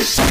Peace!